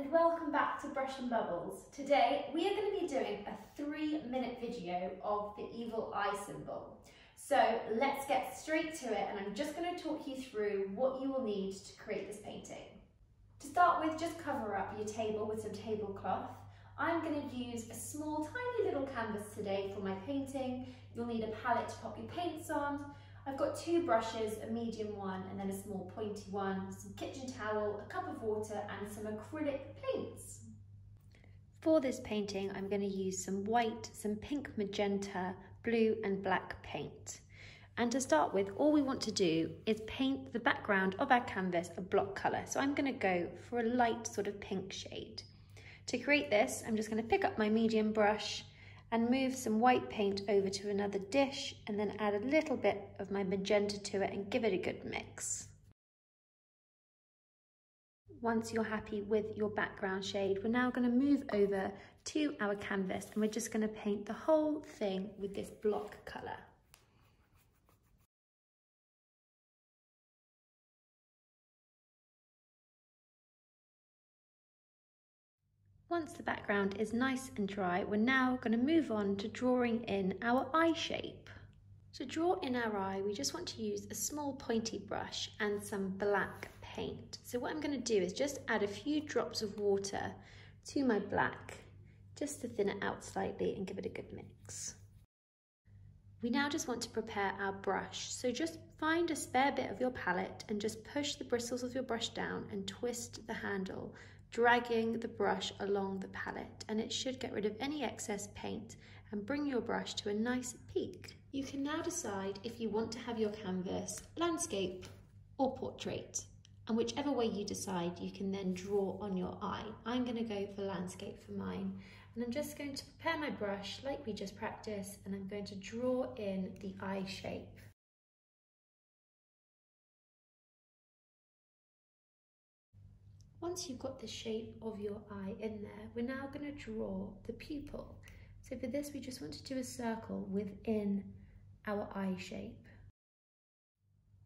and welcome back to Brush and Bubbles. Today we are going to be doing a three minute video of the evil eye symbol. So let's get straight to it and I'm just going to talk you through what you will need to create this painting. To start with, just cover up your table with some tablecloth. I'm going to use a small tiny little canvas today for my painting. You'll need a palette to pop your paints on, I've got two brushes, a medium one and then a small pointy one, some kitchen towel, a cup of water and some acrylic paints. For this painting, I'm going to use some white, some pink magenta, blue and black paint. And to start with, all we want to do is paint the background of our canvas a block colour. So I'm going to go for a light sort of pink shade. To create this, I'm just going to pick up my medium brush and move some white paint over to another dish and then add a little bit of my magenta to it and give it a good mix. Once you're happy with your background shade, we're now going to move over to our canvas and we're just going to paint the whole thing with this block colour. Once the background is nice and dry, we're now going to move on to drawing in our eye shape. To draw in our eye, we just want to use a small pointy brush and some black paint. So what I'm going to do is just add a few drops of water to my black, just to thin it out slightly and give it a good mix. We now just want to prepare our brush. So just find a spare bit of your palette and just push the bristles of your brush down and twist the handle dragging the brush along the palette and it should get rid of any excess paint and bring your brush to a nice peak. You can now decide if you want to have your canvas landscape or portrait and whichever way you decide you can then draw on your eye. I'm going to go for landscape for mine and I'm just going to prepare my brush like we just practiced and I'm going to draw in the eye shape. Once you've got the shape of your eye in there, we're now going to draw the pupil. So for this, we just want to do a circle within our eye shape.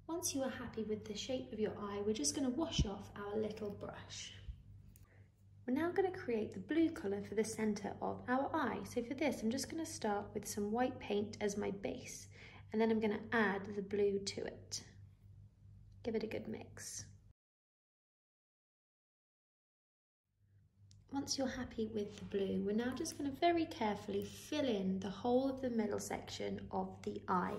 Once you are happy with the shape of your eye, we're just going to wash off our little brush. We're now going to create the blue colour for the centre of our eye. So for this, I'm just going to start with some white paint as my base, and then I'm going to add the blue to it. Give it a good mix. Once you're happy with the blue, we're now just going to very carefully fill in the whole of the middle section of the eye.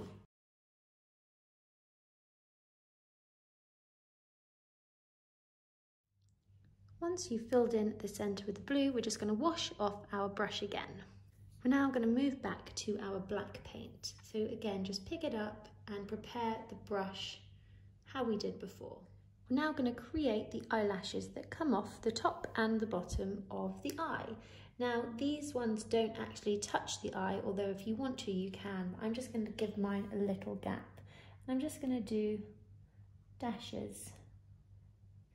Once you've filled in the centre with the blue, we're just going to wash off our brush again. We're now going to move back to our black paint. So again, just pick it up and prepare the brush how we did before. We're now going to create the eyelashes that come off the top and the bottom of the eye. Now these ones don't actually touch the eye, although if you want to you can. I'm just going to give mine a little gap. And I'm just going to do dashes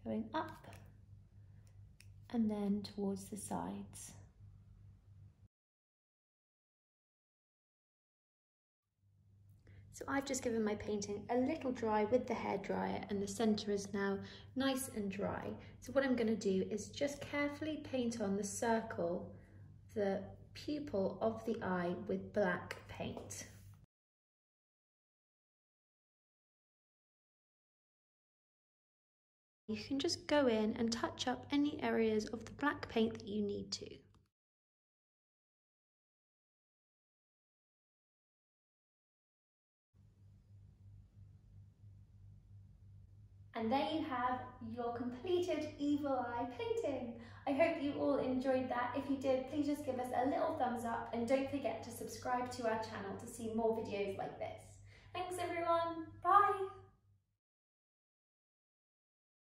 going up and then towards the sides. So I've just given my painting a little dry with the hair dryer and the centre is now nice and dry. So what I'm going to do is just carefully paint on the circle, the pupil of the eye with black paint. You can just go in and touch up any areas of the black paint that you need to. And there you have your completed evil eye painting. I hope you all enjoyed that. If you did, please just give us a little thumbs up and don't forget to subscribe to our channel to see more videos like this. Thanks everyone, bye!